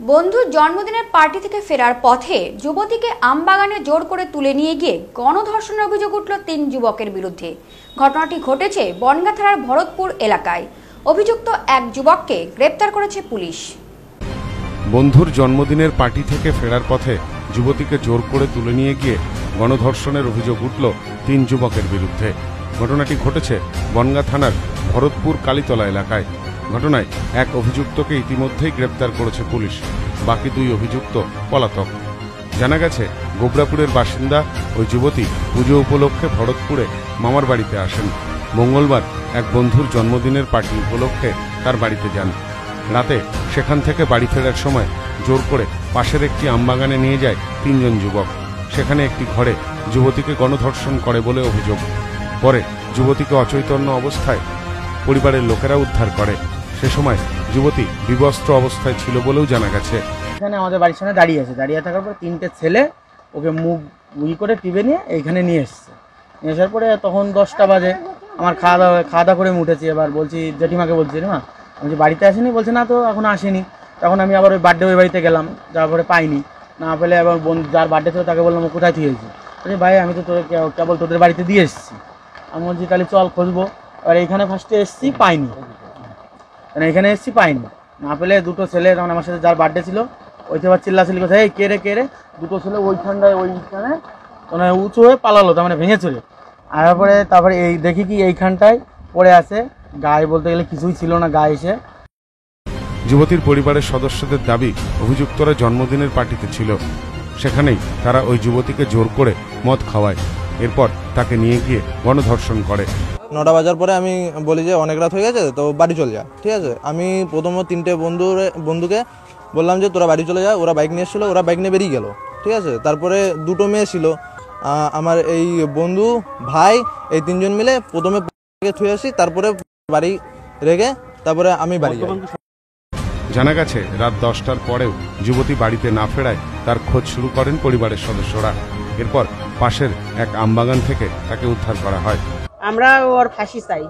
বন্ধুর জন্মদিনের পার্টি থেকে ফেরার পথে যুবতীকে আমবাগানে জোর করে তুলে নিয়ে গিয়ে গণধর্ষণের অভিযোগ উঠল তিন যুবকের বিরুদ্ধে। ঘটনাটি ঘটেছে বনগা থানার ভরতপুর এলাকায়। অভিযুক্ত এক যুবককে গ্রেপ্তার করেছে পুলিশ। বন্ধুর জন্মদিনের পার্টি থেকে ফেরার পথে যুবতীকে জোর করে তুলে নিয়ে গিয়ে গণধর্ষণের অভিযোগ উঠল তিন যুবকের বিরুদ্ধে। ঘটনাটি ঘটেছে বনগা থানার ভরতপুর কালীতলা এলাকায়। ঘটনায় এক অভিযুক্তকে ইতিমধ্যেই গ্রেপ্তার করেছে পুলিশ। বাকি দুই অভিযুক্ত পলাতক। জানা গেছে, গোবরাপুরের বাসিন্দা ওই যুবতী পুজো উপলক্ষে ভরতপুরে মামার বাড়িতে আসেন। মঙ্গলবার এক বন্ধুর জন্মদিনের পার্টি উপলক্ষে তার বাড়িতে যান। রাতে সেখান থেকে বাড়ি ফেরার সময় জোর করে পাশের একটি আমবাগানে নিয়ে যায় তিনজন যুবক। সেখানে একটি ঘরে যুবতীকে গণধর্ষণ করে বলে অভিযোগ। পরে যুবতীকে অচৈতন্য অবস্থায় পরিবারের লোকেরা উদ্ধার করে। সে সময় যুবতী বিবস্ত্র অবস্থায় ছিল বলেও জানা গেছে। এখানে আমাদের বাড়ির সামনে দাঁড়িয়ে আছে। দাঁড়িয়ে থাকার পর তিনটে ছেলে ওকে মুখ উই করে টিপে নিয়ে এইখানে নিয়ে এসছে। নিয়ে আসার পরে তখন দশটা বাজে। আমার খাওয়া দাওয়া খাওয়া দাওয়া করে উঠেছি এবার। বলছি, জেঠিমাকে বলছি জেঠিমা আমি বাড়িতে আসেনি, বলছে, না তো, এখন আসেনি। তখন আমি আবার ওই বার্থডে ওই বাড়িতে গেলাম। যাওয়ার পরে পাইনি। না পেলে এবার বোন যার বার্থডে ছিল তাকে বললাম, "ও কোথায় থুয়েছি বলছি, ভাই, আমি তো তোর কেবল তোদের বাড়িতে দিয়ে এসেছি। আমি বলছি, তাহলে চল, খুঁজবো। এবার এইখানে ফার্স্টে এসেছি, পাইনি। মানে এখানে এসেছি পাইনি। না পেলে দুটো ছেলে তখন আমার সাথে যার বার্থডে ছিল, ওই থেকে আবার চিল্লাচিল্লি কোথায় এই কেড়ে রে, কে রে? দুটো ছেলে ওইখানটায় ওইখানে মানে উঁচু হয়ে পালালো, তার মানে ভেঙে চলে আর তারপরে তারপরে এই দেখি কি এইখানটায় পড়ে আছে। গায়ে বলতে গেলে কিছুই ছিল না, গায়ে এসে। যুবতীর পরিবারের সদস্যদের দাবি অভিযুক্তরা জন্মদিনের পার্টিতে ছিল। সেখানেই তারা ওই যুবতীকে জোর করে মদ খাওয়ায়। এরপর তাকে নিয়ে গিয়ে গণধর্ষণ করে। নটা বাজার পরে আমি বলি যে অনেক রাত হয়ে গেছে, তো বাড়ি চলে যা, ঠিক আছে? আমি প্রথমত তিনটে বন্ধুর, বন্ধুকে বললাম যে, তোরা বাড়ি চলে যা, ওরা বাইক নিয়ে এসেছিল, ওরা বাইক নিয়ে বেরিয়ে গেল, ঠিক আছে? তারপরে দুটো মেয়ে ছিল আমার এই বন্ধু, ভাই, এই তিনজন মিলে প্রথমে থুয়ে আসি, তারপরে বাড়ি রেখে তারপরে আমি বাড়ি যাই। জানা গেছে, রাত দশটার পরেও যুবতী বাড়িতে না ফেরায় তার খোঁজ শুরু করেন পরিবারের সদস্যরা। এরপর পাশের এক আমবাগান থেকে তাকে উদ্ধার করা হয়। আমরা ওর ফাঁসি চাই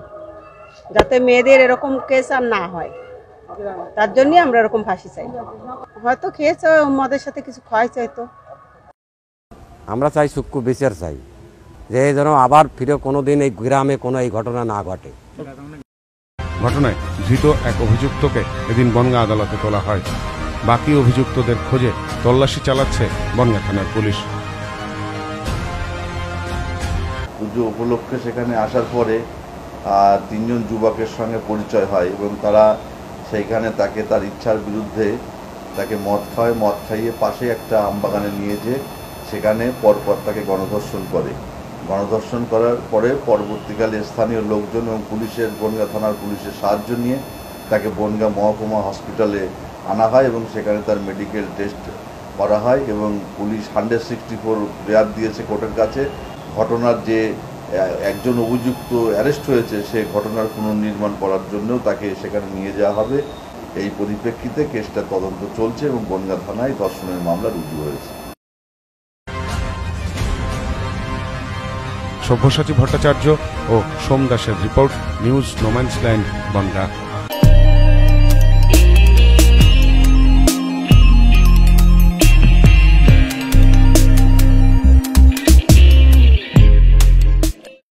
যাতে মেয়েদের এরকম কেস আর না হয়। তার জন্যই আমরা এরকম ফাঁসি চাই। হয়তো খেয়েছে মদের সাথে কিছু খাওয়াইছে হয়তো। আমরা চাই সূক্ষ্ম বিচার চাই যে যেন আবার ফিরে কোনোদিন এই গ্রামে কোনো এই ঘটনা না ঘটে। ঘটনায় ধৃত এক অভিযুক্তকে এদিন বনগা আদালতে তোলা হয়। বাকি অভিযুক্তদের খোঁজে তল্লাশি চালাচ্ছে বনগা থানার পুলিশ। পুজো উপলক্ষে সেখানে আসার পরে তিনজন যুবকের সঙ্গে পরিচয় হয় এবং তারা সেইখানে তাকে তার ইচ্ছার বিরুদ্ধে তাকে মদ খাওয়ায়, মদ খাইয়ে পাশে একটা আমবাগানে নিয়ে যেয়ে সেখানে পরপর তাকে গণধর্ষণ করে। গণধর্ষণ করার পরে পরবর্তীকালে স্থানীয় লোকজন এবং পুলিশের, বনগা থানার পুলিশের সাহায্য নিয়ে তাকে বনগা মহকুমা হসপিটালে আনা হয় এবং সেখানে তার মেডিকেল টেস্ট করা হয় এবং পুলিশ হান্ড্রেড সিক্সটি ফোর রেয়ার দিয়েছে কোর্টের কাছে। ঘটনার যে একজন অভিযুক্ত অ্যারেস্ট হয়েছে, সে ঘটনার পুনর্নির্মাণ করার জন্যও তাকে সেখানে নিয়ে যাওয়া হবে। এই পরিপ্রেক্ষিতে কেসটা তদন্ত চলছে এবং বনগা থানায় ধর্ষণের মামলা রুজু হয়েছে। সব্যসাচী ভট্টাচার্য ও সোম দাসের রিপোর্ট, নিউজ নোম্যান্সল্যান্ড, বনগা।